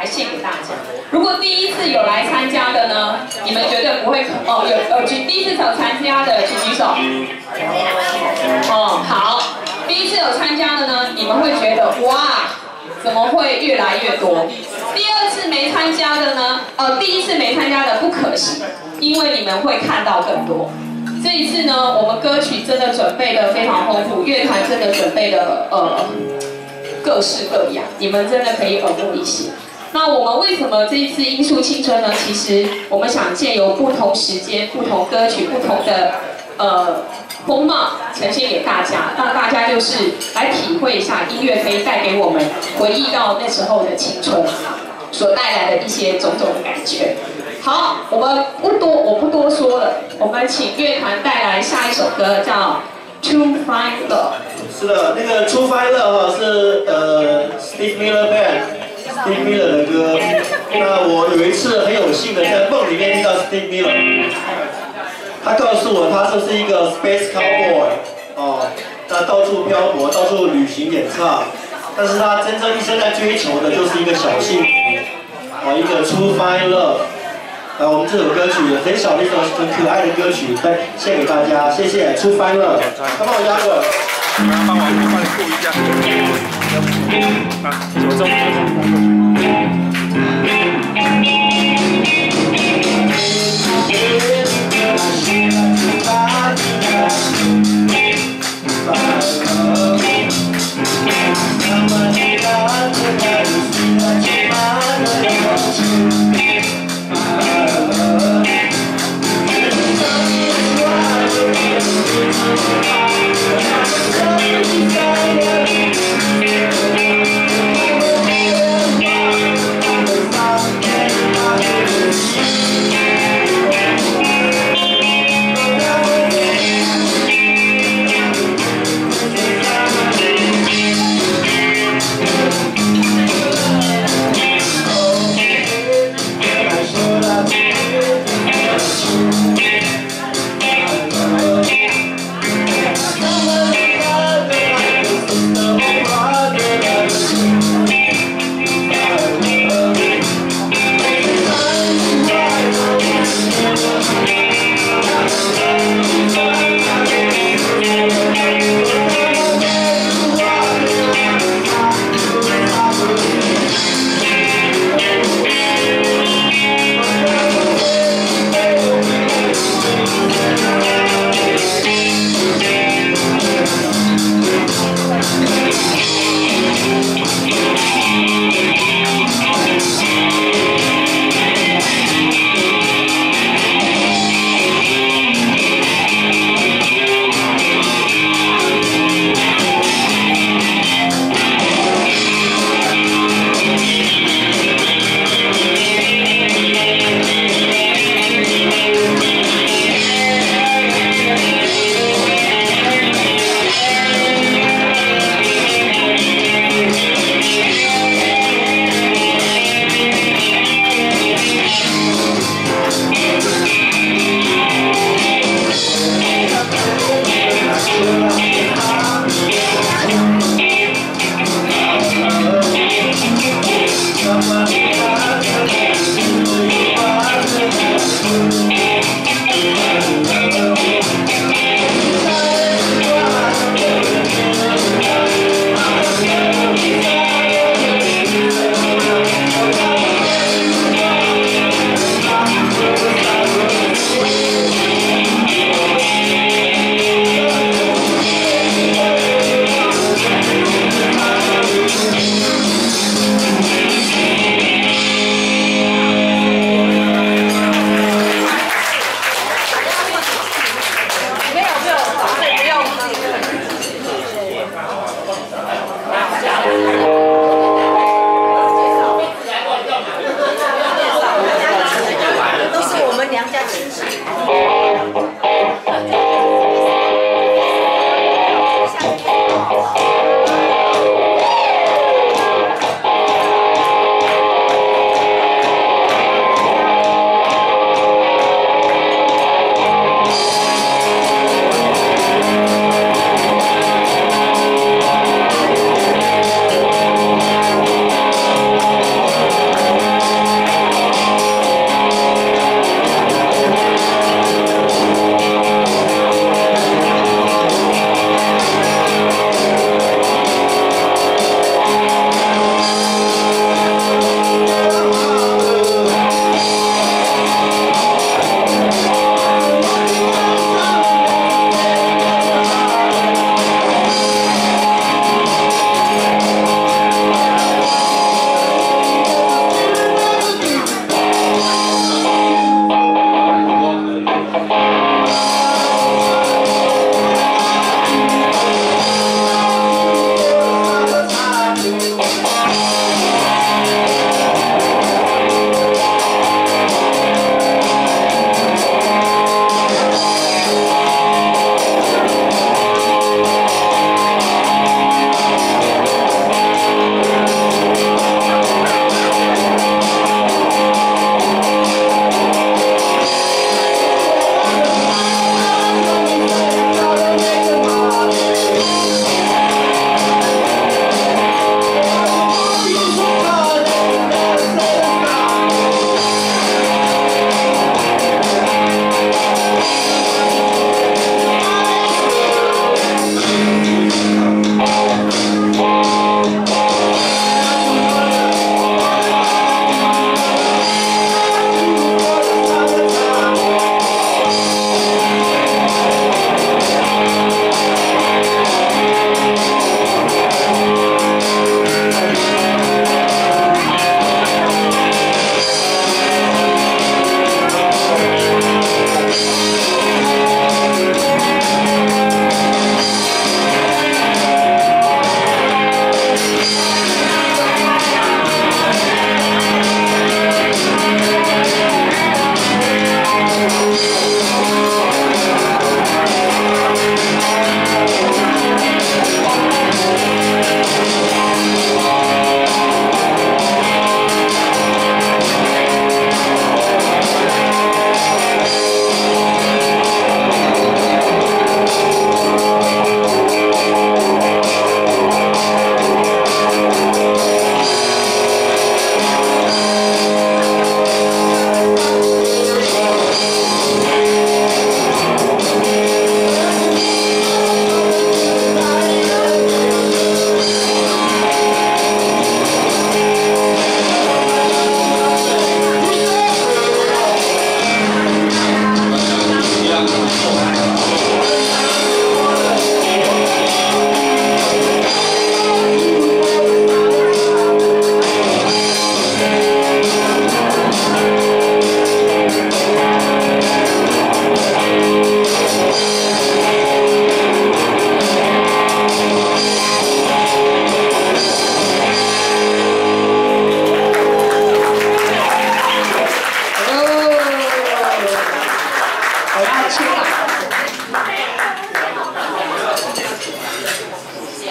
来献给大家。如果第一次有来参加的呢，你们绝对不会哦，有呃举第一次有参加的请举手。哦，好，第一次有参加的呢，你们会觉得哇，怎么会越来越多？第二次没参加的呢，呃，第一次没参加的不可惜，因为你们会看到更多。这一次呢，我们歌曲真的准备的非常丰富，乐团真的准备的呃各式各样，你们真的可以耳目一新。那我们为什么这一次音速青春呢？其实我们想借由不同时间、不同歌曲、不同的呃风貌呈现给大家，让大家就是来体会一下音乐可以带给我们回忆到那时候的青春所带来的一些种种的感觉。好，我们不多，我不多说了，我们请乐团带来下一首歌，叫《To Find Love》。是的，那个《To Find Love》哈是呃 Steve Miller Band Steve Miller 的歌。那我有一次很有幸的在梦里面遇到 Steve Miller，他告诉我他就是一个 Space Cowboy，哦，他到处漂泊，到处旅行演唱，但是他真正一生在追求的就是一个小幸福，哦，一个 true fine Love。呃，我们这首歌曲很小的一首很可爱的歌曲，带献给大家，谢谢，出翻了，他帮我压个，帮我帮你顾一下，啊，左中，Mama.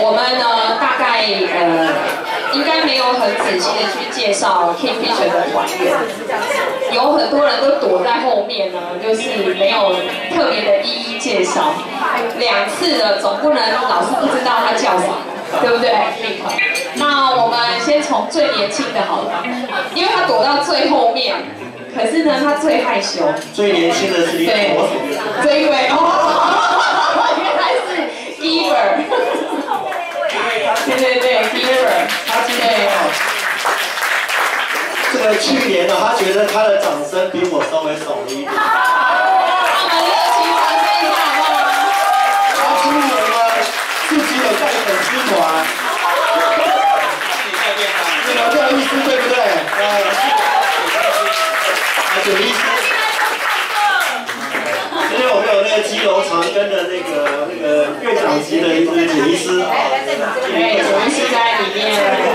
我们呢，大概呃应该没有很仔细的去介绍 Kingfisher 的。有很多人都躲在后面呢，就是没有特别的一一介绍。两次了，总不能老是不知道他叫什么，对不对？那我们先从最年轻的好了，因为他躲到最后面。可是呢，他最害羞。最年轻的是你对。左手，这一位。哦，原来是 Giver，对对对，Giver，他今天哦，这个去年呢，他觉得他的掌声比我稍微少了一点。个